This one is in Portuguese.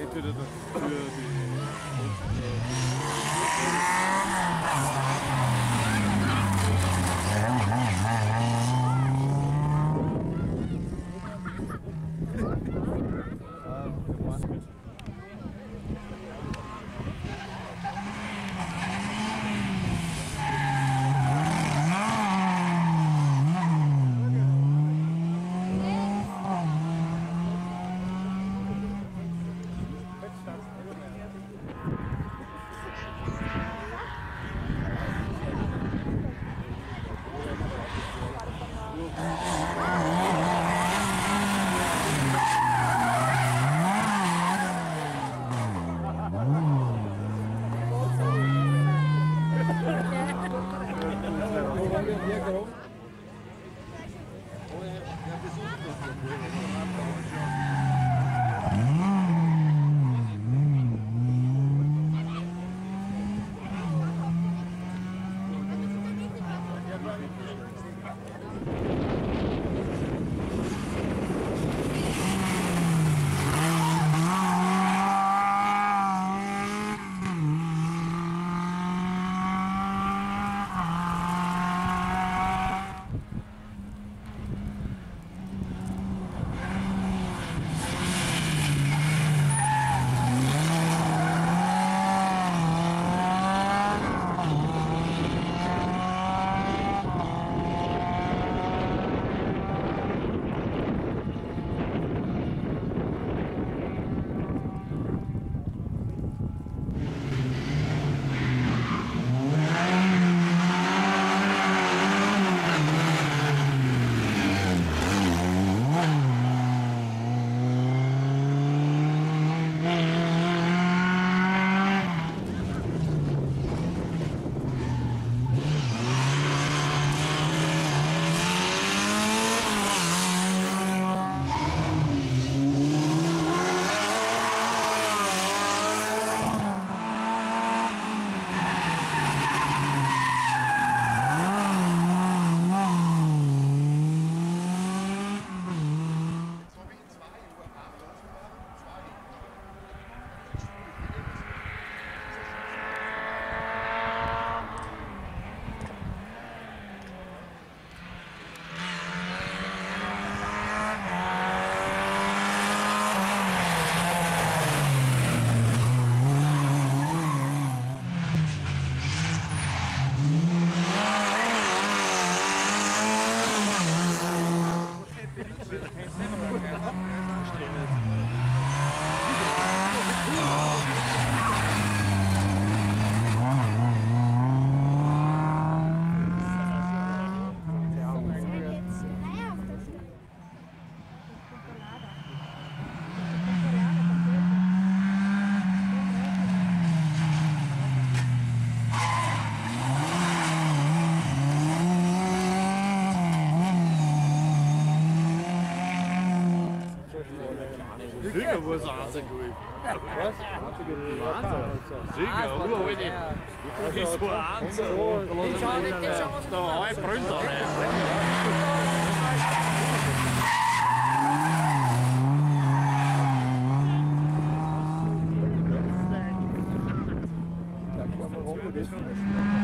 Entweder das für die Legal. Was? Sicher, nur wenn ich. Ich so eins. Da war ein Bründer. Ja, guck